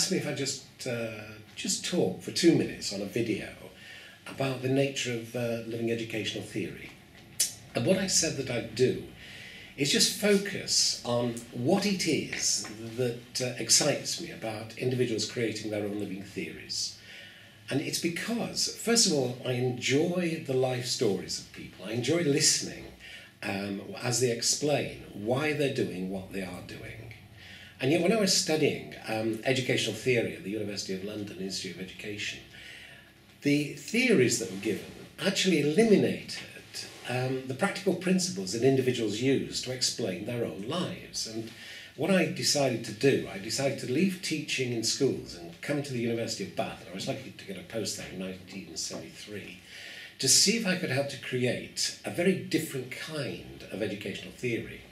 asked me if I just uh, just talk for two minutes on a video about the nature of uh, living educational theory. And what I said that I'd do is just focus on what it is that uh, excites me about individuals creating their own living theories. And it's because, first of all, I enjoy the life stories of people. I enjoy listening um, as they explain why they're doing what they are doing. And yet, when I was studying um, educational theory at the University of London Institute of Education, the theories that were given actually eliminated um, the practical principles that individuals use to explain their own lives. And what I decided to do, I decided to leave teaching in schools and come to the University of Bath. I was lucky to get a post there in 1973 to see if I could help to create a very different kind of educational theory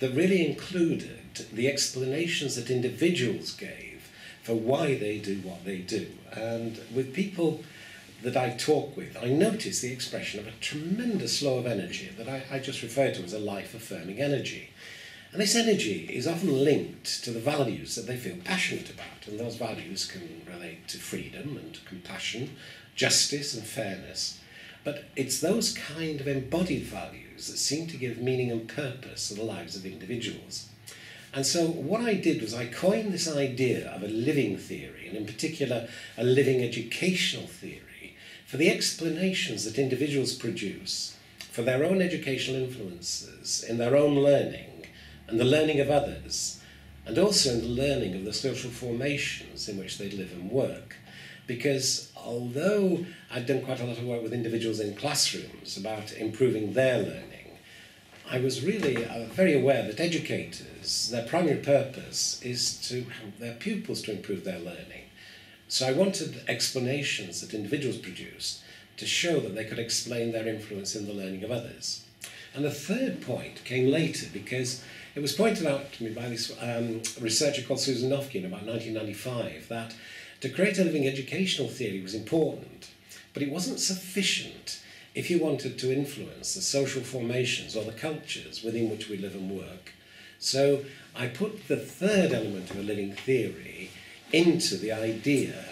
that really included the explanations that individuals gave for why they do what they do. And with people that I talk with, I notice the expression of a tremendous flow of energy that I, I just refer to as a life affirming energy. And this energy is often linked to the values that they feel passionate about, and those values can relate to freedom and compassion, justice and fairness. But it's those kind of embodied values that seem to give meaning and purpose to the lives of individuals. And so what I did was I coined this idea of a living theory, and in particular a living educational theory, for the explanations that individuals produce for their own educational influences in their own learning and the learning of others, and also in the learning of the social formations in which they live and work. Because although I'd done quite a lot of work with individuals in classrooms about improving their learning, I was really uh, very aware that educators, their primary purpose is to help their pupils to improve their learning. So I wanted explanations that individuals produced to show that they could explain their influence in the learning of others. And the third point came later because it was pointed out to me by this um, researcher called Susan Noffke in about 1995 that to create a living educational theory was important, but it wasn't sufficient if you wanted to influence the social formations or the cultures within which we live and work. So I put the third element of a living theory into the idea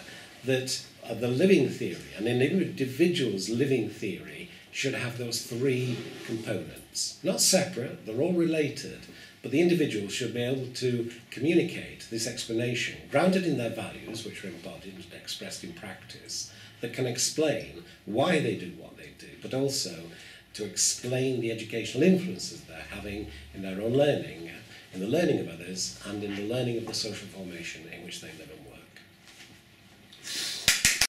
that uh, the living theory, an individual's living theory, should have those three components. Not separate, they're all related, but the individual should be able to communicate this explanation, grounded in their values, which are embodied and expressed in practice, that can explain why they do what they do, but also to explain the educational influences they're having in their own learning in the learning of others and in the learning of the social formation in which they live.